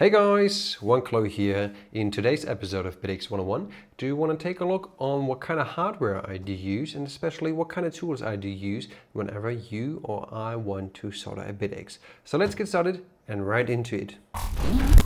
Hey guys, WantClue here. In today's episode of Bitaxe 101, do you want to take a look on what kind of hardware I do use and especially what kind of tools I do use whenever you or I want to solder a Bitaxe. So let's get started and right into it.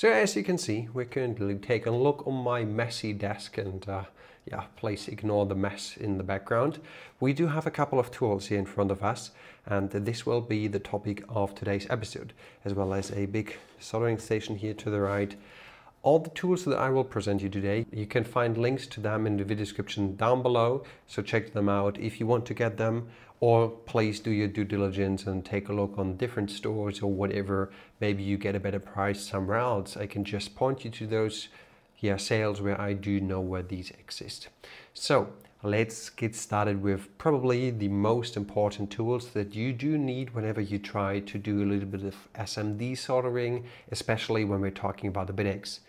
So as you can see, we're currently taking a look on my messy desk and uh, yeah, please ignore the mess in the background. We do have a couple of tools here in front of us and this will be the topic of today's episode, as well as a big soldering station here to the right. All the tools that I will present you today, you can find links to them in the video description down below, so check them out if you want to get them, or please do your due diligence and take a look on different stores or whatever. Maybe you get a better price somewhere else. I can just point you to those yeah, sales where I do know where these exist. So let's get started with probably the most important tools that you do need whenever you try to do a little bit of SMD soldering, especially when we're talking about the Bitaxe.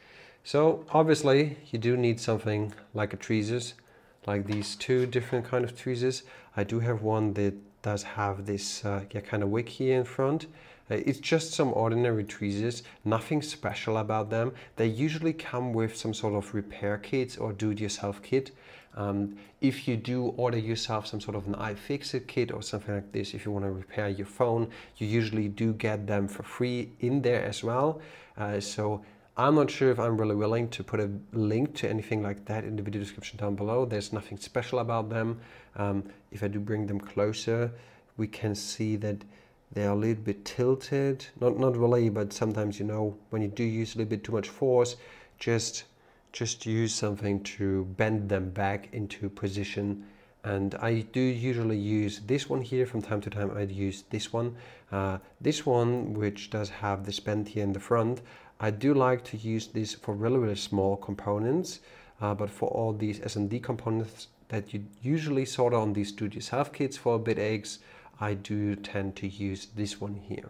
So obviously you do need something like a tweezers, like these two different kind of tweezers. I do have one that does have this uh, yeah, kind of wick here in front uh, it's just some ordinary tweezers, nothing special about them. They usually come with some sort of repair kit or do-it-yourself kit. Um, if you do order yourself some sort of an iFixit kit or something like this, if you want to repair your phone, you usually do get them for free in there as well. Uh, so I'm not sure if I'm really willing to put a link to anything like that in the video description down below. There's nothing special about them. Um, if I do bring them closer, we can see that they're a little bit tilted not not really but sometimes you know when you do use a little bit too much force just just use something to bend them back into position and I do usually use this one here from time to time I'd use this one uh, this one which does have this bend here in the front I do like to use this for really really small components uh, but for all these SMD components that you usually solder on these do-it-yourself kits for Bitaxe I do tend to use this one here.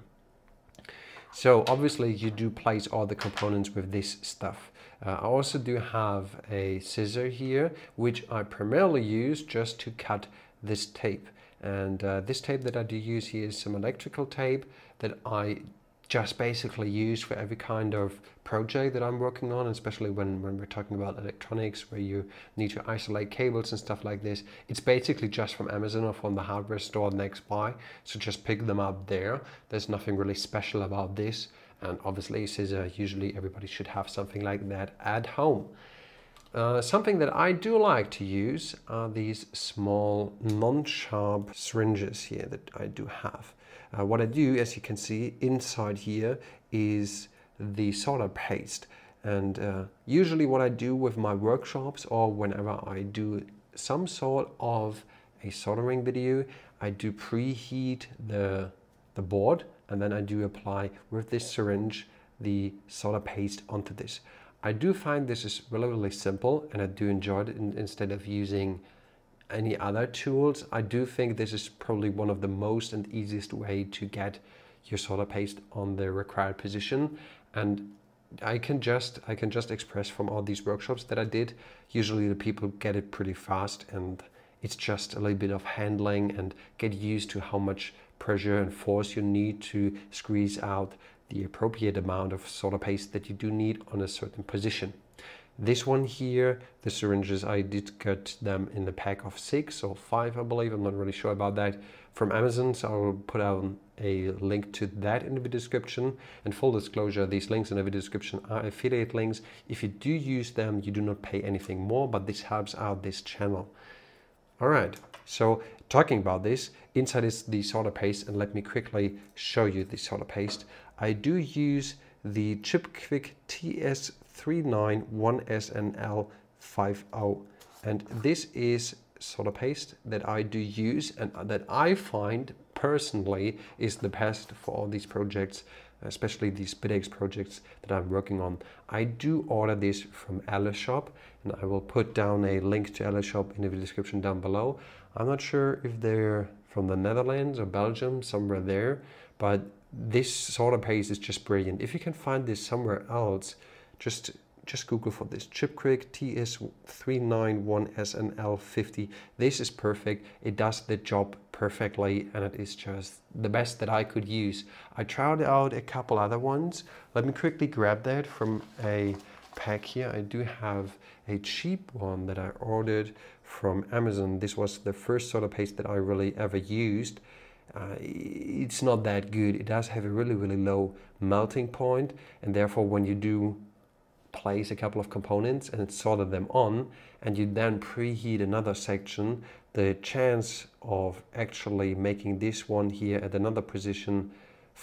So obviously you do place all the components with this stuff. Uh, I also do have a scissor here, which I primarily use just to cut this tape. And uh, this tape that I do use here is some electrical tape that I just basically used for every kind of project that I'm working on, especially when, when we're talking about electronics where you need to isolate cables and stuff like this. It's basically just from Amazon or from the hardware store next by. So just pick them up there. There's nothing really special about this. And obviously scissor, uh, usually everybody should have something like that at home. Uh, something that I do like to use are these small non-sharp syringes here that I do have. Uh, what I do, as you can see inside here, is the solder paste. And uh, usually what I do with my workshops or whenever I do some sort of a soldering video, I do preheat the, the board and then I do apply with this syringe the solder paste onto this. I do find this is relatively simple and I do enjoy it in, instead of using any other tools. I do think this is probably one of the most and easiest way to get your solder paste on the required position. And I can just I can just express from all these workshops that I did. Usually the people get it pretty fast and it's just a little bit of handling and get used to how much pressure and force you need to squeeze out the appropriate amount of solder paste that you do need on a certain position. This one here, the syringes, I did get them in the pack of six or five, I believe. I'm not really sure about that from Amazon. So I will put out a link to that in the video description. And full disclosure, these links in the video description are affiliate links. If you do use them, you do not pay anything more, but this helps out this channel. All right, so talking about this, inside is the solder paste and let me quickly show you the solder paste. I do use the ChipQuik TS391SNL50 and this is solder paste that I do use and that I find personally is the best for all these projects especially these BitX projects that I'm working on. I do order this from Eleshop and I will put down a link to Eleshop in the description down below. I'm not sure if they're from the Netherlands or Belgium, somewhere there, but this solder paste is just brilliant. If you can find this somewhere else, just just Google for this. Chipquik TS391SNL50. This is perfect. It does the job perfectly and it is just the best that I could use. I tried out a couple other ones. Let me quickly grab that from a pack here. I do have a cheap one that I ordered from Amazon. This was the first solder paste that I really ever used. Uh, it's not that good. It does have a really, really low melting point and therefore when you do place a couple of components and solder them on and you then preheat another section, the chance of actually making this one here at another position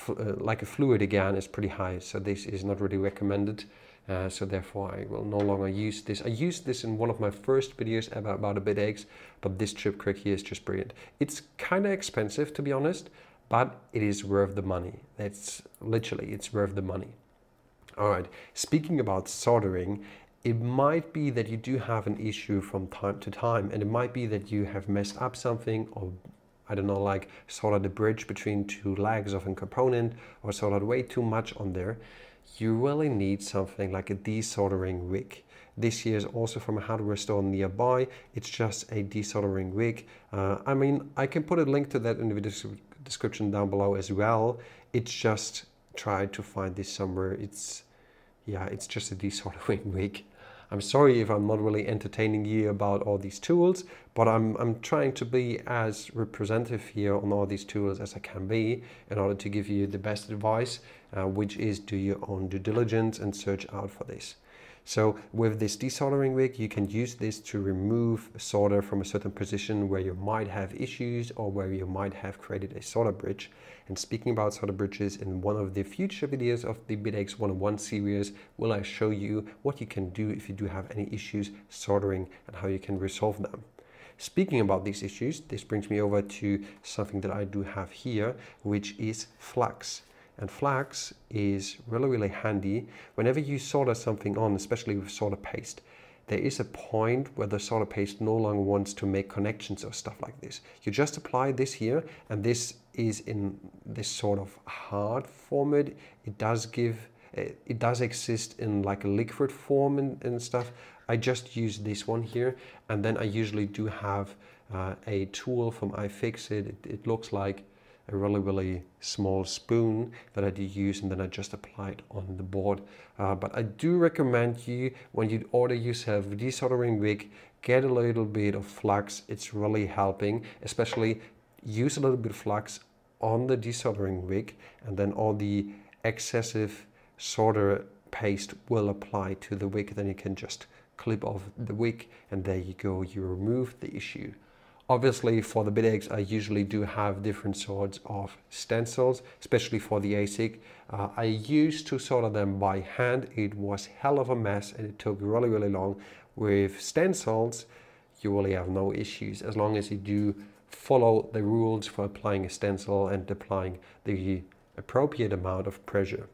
uh, like a fluid again is pretty high. So this is not really recommended. Uh, so therefore I will no longer use this. I used this in one of my first videos about, about a Bitaxe, but this Chipquik here is just brilliant. It's kind of expensive to be honest, but it is worth the money. That's literally, it's worth the money. All right, speaking about soldering, it might be that you do have an issue from time to time, and it might be that you have messed up something or I don't know, like soldered the bridge between two legs of a component or soldered way too much on there. You really need something like a desoldering wick. This here is also from a hardware store nearby. It's just a desoldering wick. Uh, I mean, I can put a link to that in the description down below as well. It's just try to find this somewhere. It's yeah, it's just a desoldering wick. I'm sorry if I'm not really entertaining you about all these tools, but I'm, I'm trying to be as representative here on all these tools as I can be in order to give you the best advice, uh, which is do your own due diligence and search out for this. So with this desoldering wick, you can use this to remove solder from a certain position where you might have issues or where you might have created a solder bridge. And speaking about solder bridges, in one of the future videos of the Bitaxe 101 series, will I show you what you can do if you do have any issues soldering and how you can resolve them. Speaking about these issues, this brings me over to something that I do have here, which is flux. And flux is really, really handy whenever you solder something on, especially with solder paste. There is a point where the solder paste no longer wants to make connections or stuff like this. You just apply this here, and this is in this sort of hard format. It does give, it does exist in like a liquid form and, and stuff. I just use this one here, and then I usually do have uh, a tool from iFixit. It, it looks like a really, really small spoon that I do use and then I just apply it on the board. Uh, but I do recommend you, when you order yourself a desoldering wick, get a little bit of flux. It's really helping, especially use a little bit of flux on the desoldering wick and then all the excessive solder paste will apply to the wick. Then you can just clip off the wick and there you go, you remove the issue. Obviously for the Bitaxe I usually do have different sorts of stencils, especially for the ASIC. Uh, I used to solder them by hand. It was hell of a mess and it took really, really long. With stencils, you really have no issues as long as you do follow the rules for applying a stencil and applying the appropriate amount of pressure.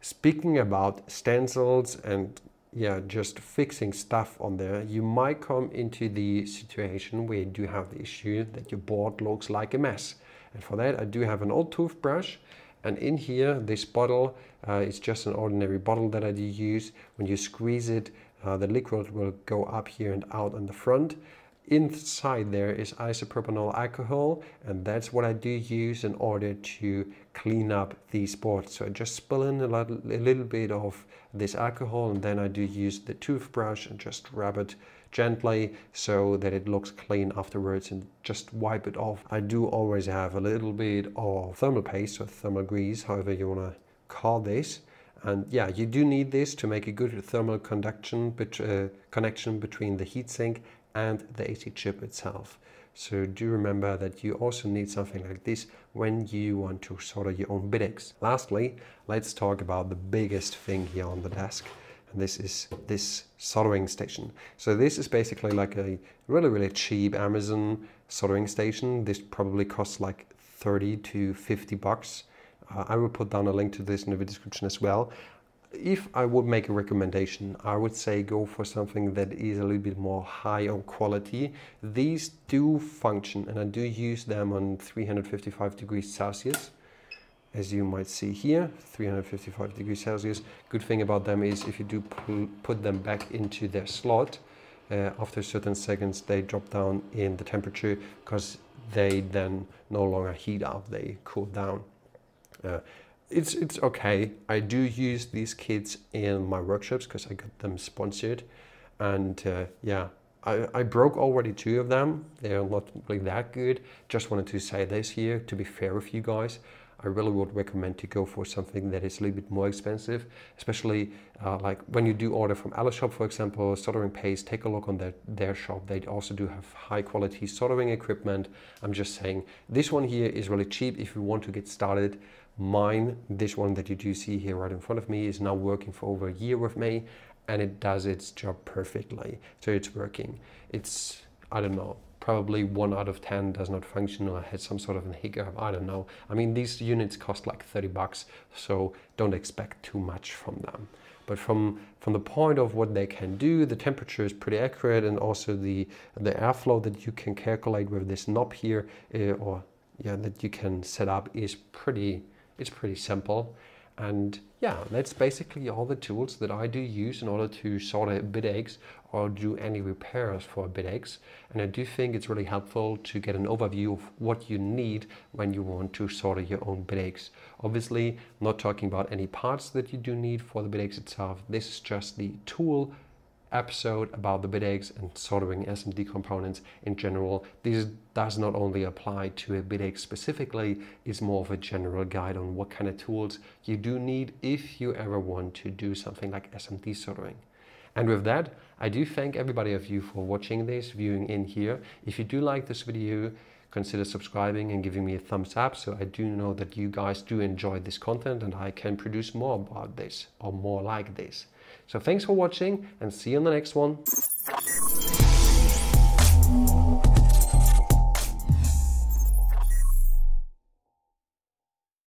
Speaking about stencils and yeah, just fixing stuff on there, you might come into the situation where you do have the issue that your board looks like a mess. And for that, I do have an old toothbrush. And in here, this bottle uh, is just an ordinary bottle that I do use. When you squeeze it, uh, the liquid will go up here and out on the front. Inside there is isopropanol alcohol and that's what I do use in order to clean up these boards. So I just spill in a, lot, a little bit of this alcohol and then I do use the toothbrush and just rub it gently so that it looks clean afterwards and just wipe it off. I do always have a little bit of thermal paste or thermal grease, however you want to call this. And yeah, you do need this to make a good thermal conduction uh, connection between the heatsink and the ASIC chip itself. So do remember that you also need something like this when you want to solder your own Bitaxe. Lastly, let's talk about the biggest thing here on the desk. And this is this soldering station. So this is basically like a really, really cheap Amazon soldering station. This probably costs like 30 to 50 bucks. Uh, I will put down a link to this in the description as well if I would make a recommendation, I would say go for something that is a little bit more high on quality. These do function and I do use them on 355 degrees Celsius. as you might see here 355 degrees Celsius good thing about them is if you do put them back into their slot uh, after certain seconds they drop down in the temperature because they then no longer heat up they cool down uh, it's it's okay. I do use these kits in my workshops because I got them sponsored. And uh, yeah I, I broke already two of them. They're not really that good. Just wanted to say this here to be fair with you guys I really would recommend to go for something that is a little bit more expensive, especially uh, like when you do order from Eleshop, for example, soldering paste, take a look on their, their shop. They also do have high quality soldering equipment. I'm just saying this one here is really cheap if you want to get started. Mine, this one that you do see here right in front of me is now working for over a year with me and it does its job perfectly. So it's working. It's, I don't know, probably one out of 10 does not function or has some sort of a hiccup. I don't know. I mean, these units cost like 30 bucks, so don't expect too much from them. But from, from the point of what they can do, the temperature is pretty accurate and also the, the airflow that you can calculate with this knob here uh, or yeah, that you can set up is pretty, it's pretty simple. And yeah, that's basically all the tools that I do use in order to solder Bitaxe or do any repairs for Bitaxe. And I do think it's really helpful to get an overview of what you need when you want to solder your own Bitaxe. Obviously, I'm not talking about any parts that you do need for the Bitaxe itself. This is just the tool episode about the Bitaxe and soldering SMD components in general. This does not only apply to a Bitaxe specifically, it's more of a general guide on what kind of tools you do need if you ever want to do something like SMD soldering. And with that, I do thank everybody of you for watching this, viewing in here. If you do like this video, consider subscribing and giving me a thumbs up so I do know that you guys do enjoy this content and I can produce more about this or more like this. So thanks for watching and see you in the next one.